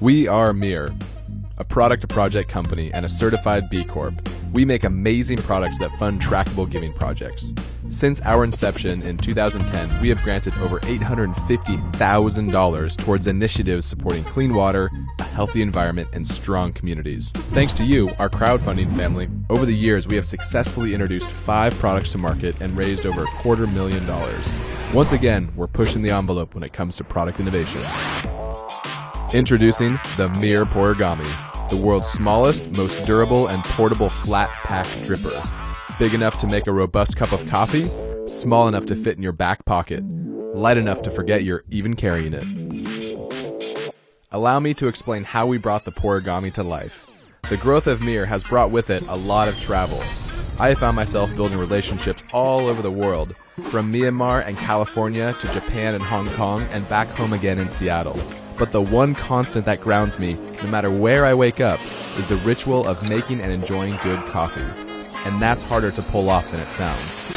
We are MiiR, a product to project company and a certified B Corp. We make amazing products that fund trackable giving projects. Since our inception in 2010, we have granted over $850,000 towards initiatives supporting clean water, a healthy environment, and strong communities. Thanks to you, our crowdfunding family, over the years we have successfully introduced five products to market and raised over a quarter million dollars. Once again, we're pushing the envelope when it comes to product innovation. Introducing the MiiR Pourigami, the world's smallest, most durable, and portable flat pack dripper. Big enough to make a robust cup of coffee, small enough to fit in your back pocket, light enough to forget you're even carrying it. Allow me to explain how we brought the Pourigami to life. The growth of MiiR has brought with it a lot of travel. I have found myself building relationships all over the world, from Myanmar and California to Japan and Hong Kong and back home again in Seattle. But the one constant that grounds me, no matter where I wake up, is the ritual of making and enjoying good coffee. And that's harder to pull off than it sounds.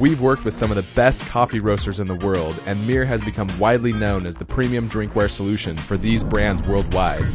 We've worked with some of the best coffee roasters in the world, and MiiR has become widely known as the premium drinkware solution for these brands worldwide.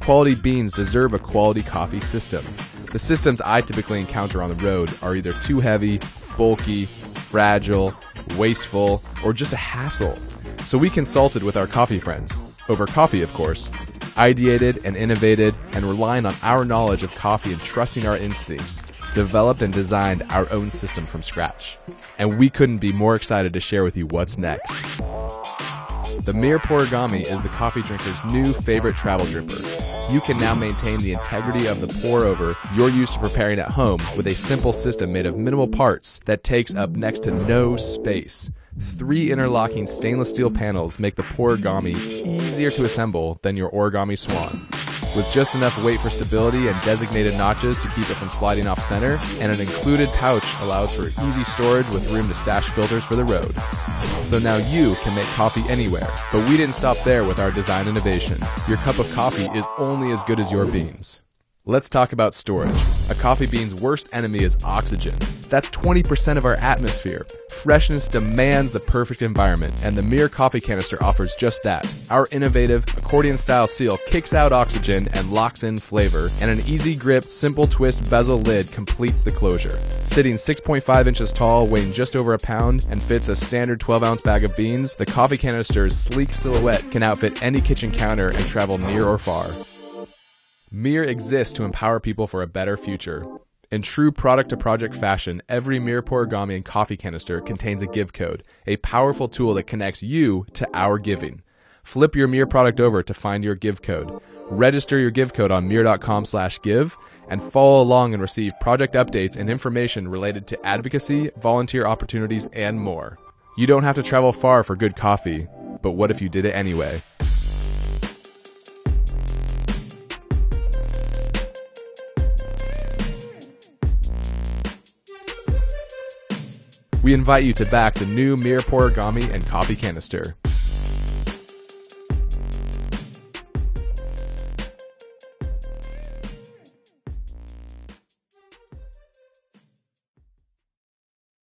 Quality beans deserve a quality coffee system. The systems I typically encounter on the road are either too heavy, bulky, fragile, wasteful, or just a hassle. So we consulted with our coffee friends, over coffee, of course, ideated and innovated, and relying on our knowledge of coffee and trusting our instincts, developed and designed our own system from scratch. And we couldn't be more excited to share with you what's next. The MiiR Pourigami is the coffee drinker's new favorite travel dripper. You can now maintain the integrity of the pour over you're used to preparing at home with a simple system made of minimal parts that takes up next to no space. Three interlocking stainless steel panels make the Pourigami easier to assemble than your origami swan. With just enough weight for stability and designated notches to keep it from sliding off center, and an included pouch allows for easy storage with room to stash filters for the road. So now you can make coffee anywhere. But we didn't stop there with our design innovation. Your cup of coffee is only as good as your beans. Let's talk about storage. A coffee bean's worst enemy is oxygen. That's 20% of our atmosphere. Freshness demands the perfect environment, and the MiiR coffee canister offers just that. Our innovative accordion style seal kicks out oxygen and locks in flavor, and an easy grip, simple twist bezel lid completes the closure. Sitting 6.5 inches tall, weighing just over a pound, and fits a standard 12 ounce bag of beans, the coffee canister's sleek silhouette can outfit any kitchen counter and travel near or far. MiiR exists to empower people for a better future. In true product to project fashion, every MiiR Pourigami and coffee canister contains a give code, a powerful tool that connects you to our giving. Flip your MiiR product over to find your give code. Register your give code on miir.com slash give and follow along and receive project updates and information related to advocacy, volunteer opportunities, and more. You don't have to travel far for good coffee, but what if you did it anyway? We invite you to back the new MiiR Pourigami and Coffee Canister.